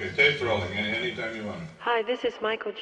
Okay, tape rolling. Anytime you want. Hi, this is Michael G.